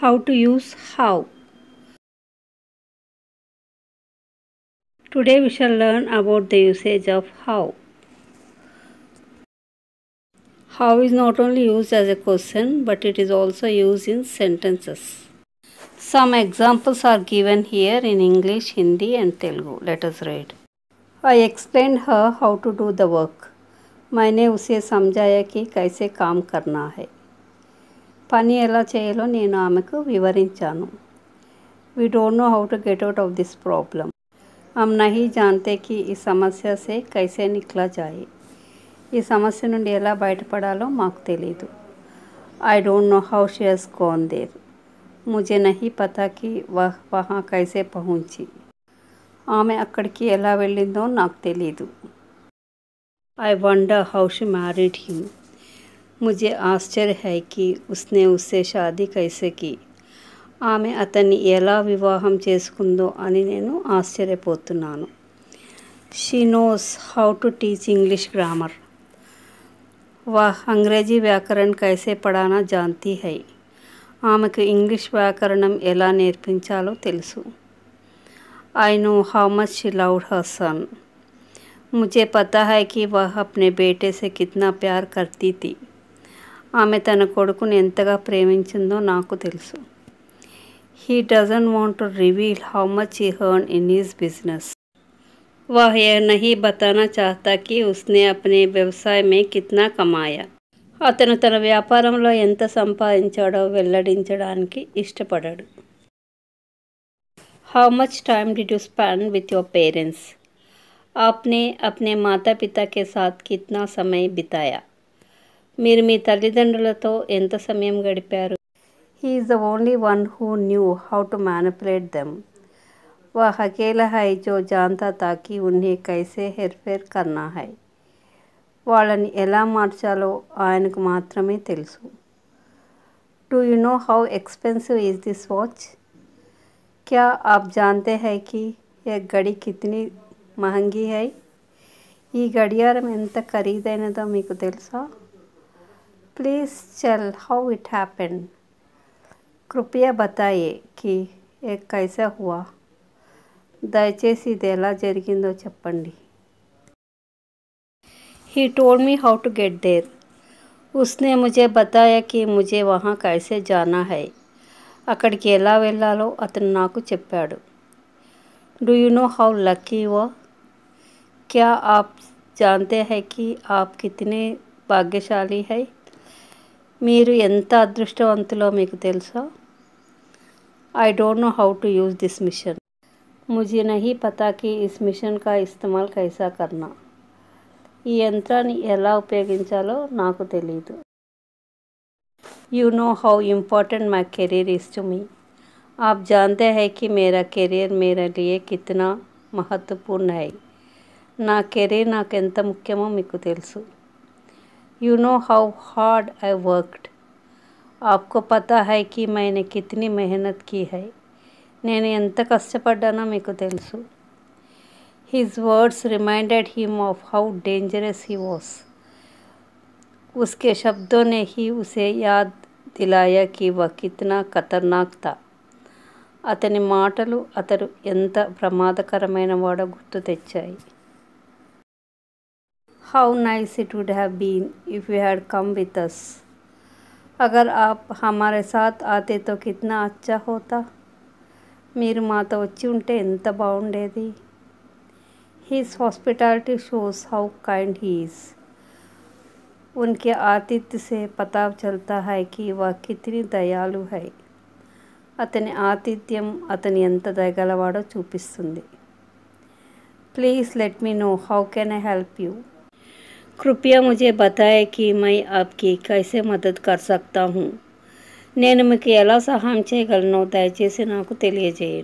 How to use how. Today we shall learn about the usage of how. How is not only used as a question but it is also used in sentences. Some examples are given here in English, Hindi, and Telugu. Let us read. I explained her how to do the work. मैंने उसे समझाया कि कैसे काम करना है పని ఎలా చేయాలో నేను ఆమెకు వివరించాను we don't know how to get out of this problem हम नहीं जानते कि ఈ సమస్య से कैसे निकला जाए ఈ సమస్య నుండి ఎలా బయటపడాలో మాకు తెలియదు I don't know how she has gone there मुझे नहीं पता कि वह वहाँ कैसे पहुंची ఆమె అక్కడికి ఎలా వెళ్ళిందో నాకు తెలీదు I wonder how she married him मुझे आश्चर्य है कि उसने उससे షాదీ కైసే కీ ఆమె అతన్ని ఎలా వివాహం చేసుకుందో అని నేను ఆశ్చర్యపోతున్నాను she knows how to teach English grammar వాహ్ అంగ్రేజీ వ్యాకరణ్ కైసే పడానా జాంతీ హై ఆమెకు ఇంగ్లీష్ వ్యాకరణం ఎలా నేర్పించాలో తెలుసు I know how much she love her son मुझे पता है कि वह अपने बेटे से कितना प्यार करती थी ఆమె తన కొడుకుని ఎంతగా ప్రేమించిందో నాకు తెలుసు he doesn't want to reveal how much he earned in his business वह यह नहीं बताना चाहता कि उसने अपने व्यवसाय में कितना कमाया అతను తన వ్యాపారంలో ఎంత సంపాదించాడో వెల్లడించడానికి ఇష్టపడాడు how much time did you spend with your parents आपने अपने माता पिता के साथ कितना समय बिताया మీరు మీ తల్లిదండ్రులతో ఎంత సమయం గడిపారు he is the only one who knew how to manipulate them वह अकेला है जो जानता था कि उन्हें कैसे हेरफेर करना है వాళ్ళని ఎలా మార్చాలో ఆయనకు మాత్రమే తెలుసు do you know how expensive is this watch क्या आप जानते हैं कि यह घड़ी कितनी महंगी है ఈ గడియారం ఎంత ఖరీదైనదో మీకు తెలుసా please tell how it happen కృపయా బతాయే కి ఏ కైసా హువా దయచేసి ఇది ఎలా జరిగిందో చెప్పండి he told me how to get there उसने मुझे बताया कि मुझे वहाँ कैसे जाना है అక్కడికి ఎలా వెళ్ళాలో అతను నాకు చెప్పాడు do you know how lucky वो क्या आप जानते हैं कि आप कितने భాగ్యశాలి है మీరు ఎంత అదృష్టవంతులో మీకు తెలుసా I don't know how to use this machine मुझे नहीं पता कि इस मिशन का इस्तेमाल कैसा करना ఈ యంత్రాన్ని ఎలా ఉపయోగించాలో నాకు తెలియదు you know how important my career is to me आप जानते हैं कि मेरा करियर मेरे लिए कितना महत्वपूर्ण है నా కెరీర్ నాకు ఎంత ముఖ్యమో మీకు తెలుసు you know how hard I worked आपको पता है कि मैंने कितनी मेहनत की है నేను ఎంత కష్టపడ్డానో మీకు తెలుసు his words reminded him of how dangerous he was उसके शब्दों ने ही उसे याद दिलाया कि वह कितना खतरनाक था అతని మాటలు అతడు ఎంత ప్రమాదకరమైన వాడో గుర్తు తెచ్చాయి how nice it would have been if you had come with us agar ఆప్ హమారే సాత్ ఆతే తో కిత్నా అచ్చా హోతా మీరు మాతో వచ్చి ఉంటే ఎంత బాగుండేది his hospitality shows how kind he is उनके आतिथ्य से पता चलता है कि वह कितनी दयालु है అతని ఆతిథ్యం అతని ఎంత దయగలవాడో చూపిస్తుంది please let me know how can I help you कृपया मुझे बताए कि मैं आपकी कैसे मदद कर सकता हूँ। नैन सहाय चेयलो दयचे नाजे